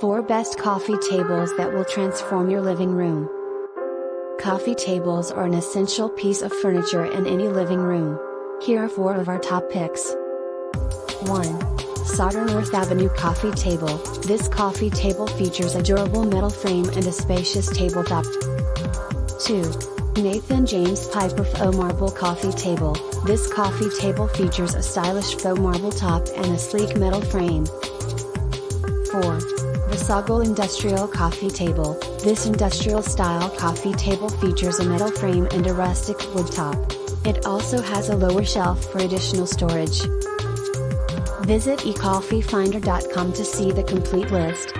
4 Best Coffee Tables that will transform your living room. Coffee tables are an essential piece of furniture in any living room. Here are 4 of our top picks. 1. Sauder North Avenue Coffee Table. This coffee table features a durable metal frame and a spacious tabletop. 2. Nathan James Piper Faux Marble Coffee Table. This coffee table features a stylish faux marble top and a sleek metal frame. 4. VASAGLE Industrial Coffee Table. This industrial style coffee table features a metal frame and a rustic wood top. It also has a lower shelf for additional storage. Visit ecoffeefinder.com to see the complete list.